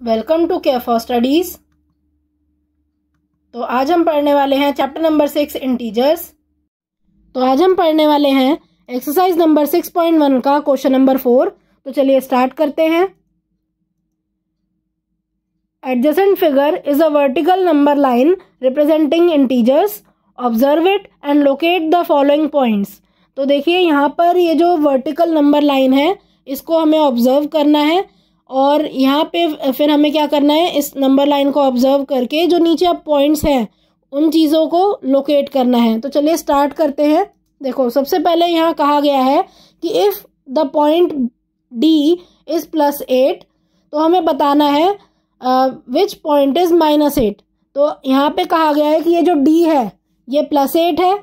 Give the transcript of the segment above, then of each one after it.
Welcome to care for studies. तो आज हम पढ़ने वाले हैं चैप्टर नंबर सिक्स, इंटीजर्स। तो आज हम पढ़ने वाले हैं exercise number six point one का क्वेश्चन नंबर फोर। तो चलिए स्टार्ट करते हैं। Adjacent figure is a vertical number line representing integers. Observe it and locate the following points. तो देखिए, यहाँ पर ये जो वर्टिकल नंबर लाइन है, इसको हमें ऑब्ज़र्व करना है। और यहाँ पे फिर हमें क्या करना है, इस नंबर लाइन को ऑब्ज़र्व करके जो नीचे अब पॉइंट्स हैं, उन चीज़ों को लोकेट करना है। तो चलिए स्टार्ट करते हैं। देखो, सबसे पहले यहाँ कहा गया है कि if the point D is plus eight तो हमें बताना है which point is minus eight तो यहाँ पे कहा गया है कि ये जो डी है, ये प्लस एट है।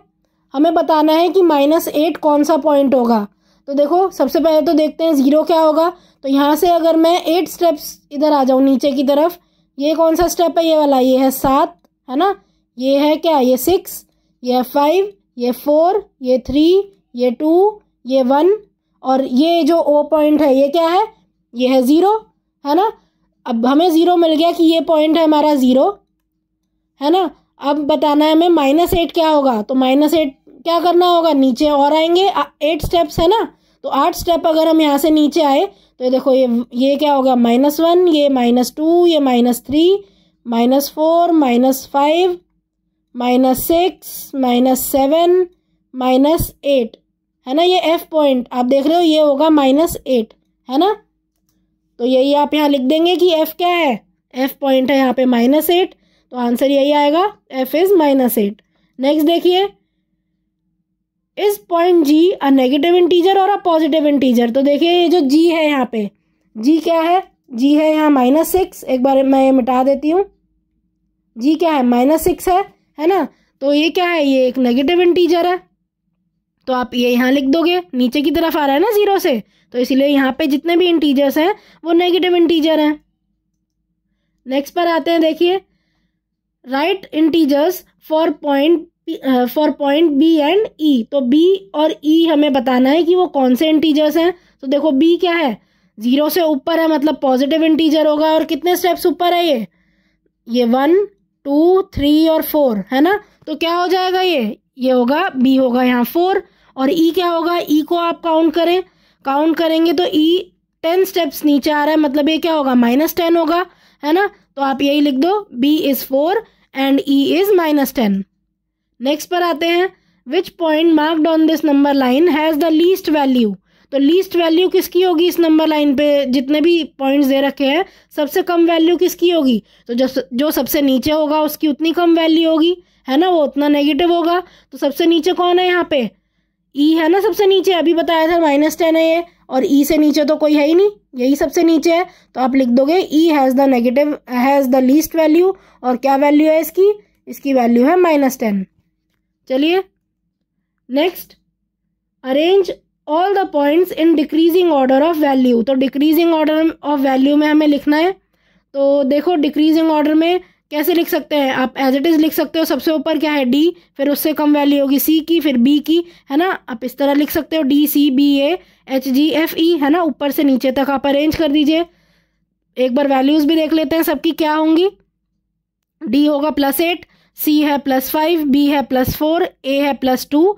हमें बताना है कि माइनस एट कौन सा पॉइंट होगा। तो देखो, सबसे पहले तो देखते हैं ज़ीरो क्या होगा। तो यहाँ से अगर मैं एट स्टेप्स इधर आ जाऊँ, नीचे की तरफ़, ये कौन सा स्टेप है? ये वाला, ये है सात, है ना? ये है क्या? ये सिक्स ये है फाइव ये फोर ये थ्री ये टू ये वन और ये जो ओ पॉइंट है, ये क्या है? ये है ज़ीरो है ना? अब हमें ज़ीरो मिल गया कि ये पॉइंट है हमारा ज़ीरो है ना? अब बताना है हमें माइनस एट क्या होगा। तो माइनस एट क्या करना होगा? नीचे और आएँगे। एट स्टेप्स है ना? तो आठ स्टेप अगर हम यहाँ से नीचे आए तो ये देखो, ये ये क्या होगा? माइनस वन ये माइनस टू ये minus three minus four minus five minus six minus seven minus eight है ना ये एफ़ पॉइंट आप देख रहे हो, ये होगा माइनस एट है ना? तो यही आप यहाँ लिख देंगे कि एफ़ क्या है? एफ़ पॉइंट है यहाँ पे माइनस एट तो आंसर यही आएगा F is minus eight next देखिए is point G a negative integer और अ पॉजिटिव इंटीजर तो देखिए ये जो जी है यहाँ पे जी क्या है? जी है यहाँ माइनस सिक्स एक बार मैं ये मिटा देती हूँ। जी क्या है? माइनस सिक्स है है ना? तो ये क्या है? ये एक नेगेटिव इंटीजर है। तो आप ये यहाँ लिख दोगे। नीचे की तरफ़ आ रहा है ना ज़ीरो से? तो इसीलिए यहाँ पे जितने भी इंटीजर्स हैं, वो नेगेटिव इंटीजर हैं। नेक्स्ट पर आते हैं, देखिए। Right integers for point for point B and E तो बी और ई e हमें बताना है कि वो कौन से इंटीजर्स हैं? तो देखो बी क्या है? ज़ीरो से ऊपर है मतलब पॉजिटिव इंटीजर होगा। और कितने स्टेप्स ऊपर है ये? ये वन टू थ्री और फोर है ना? तो क्या हो जाएगा ये? ये होगा बी होगा यहाँ फोर और ई e क्या होगा? ई e को आप काउंट करें। काउंट करेंगे तो ई टेन स्टेप्स नीचे आ रहा है। मतलब ये क्या होगा? माइनस टेन होगा, है ना? तो आप यही लिख दो B is four and E is minus ten next पर आते हैं which point marked on this number line has the least value तो लीस्ट वैल्यू किसकी होगी इस नंबर लाइन पे? जितने भी पॉइंट्स दे रखे हैं, सबसे कम वैल्यू किसकी होगी? तो जो जो सबसे नीचे होगा, उसकी उतनी कम वैल्यू होगी, है ना? वो उतना नेगेटिव होगा। तो सबसे नीचे कौन है यहाँ पे? ई e है ना सबसे नीचे? अभी बताया था माइनस टेन है ये, और ई e से नीचे तो कोई है ही नहीं, यही सबसे नीचे है। तो आप लिख दोगे E has the negative has the least value और क्या वैल्यू है इसकी? इसकी वैल्यू है माइनस टेन चलिए। Next arrange all the points in decreasing order of value तो डिक्रीजिंग ऑर्डर ऑफ़ वैल्यू में हमें लिखना है। तो देखो डिक्रीजिंग ऑर्डर में कैसे लिख सकते हैं? आप एज इट इज़ लिख सकते हो, सबसे ऊपर क्या है? डी फिर उससे कम वैल्यू होगी सी की, फिर बी की, है ना? आप इस तरह लिख सकते हो D C B A H G F E है ना? ऊपर से नीचे तक आप अरेंज कर दीजिए। एक बार वैल्यूज़ भी देख लेते हैं सबकी क्या होंगी। डी होगा प्लस एट सी है प्लस फाइव बी है प्लस फोर ए है प्लस टू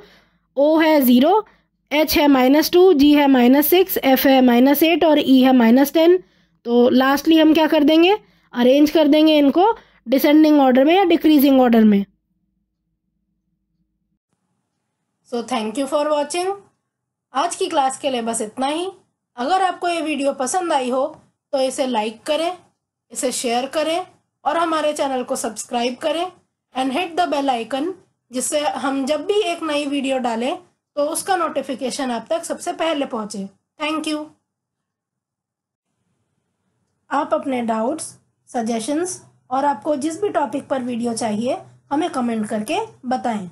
ओ है ज़ीरो एच है माइनस टू जी है माइनस सिक्स एफ़ है माइनस एट और ई e है माइनस टेन तो लास्टली हम क्या कर देंगे? अरेंज कर देंगे इनको डिसेंडिंग ऑर्डर में या डिक्रीजिंग ऑर्डर में. So thank you for watching आज की क्लास के लिए बस इतना ही. अगर आपको ये वीडियो पसंद आई हो तो इसे लाइक करें, इसे शेयर करें और हमारे चैनल को सब्सक्राइब करें. And hit the bell icon जिससे हम जब भी एक नई वीडियो डालें तो उसका नोटिफिकेशन आप तक सबसे पहले पहुँचे। थैंक यू आप अपने डाउट्स सजेशंस और आपको जिस भी टॉपिक पर वीडियो चाहिए, हमें कमेंट करके बताएँ।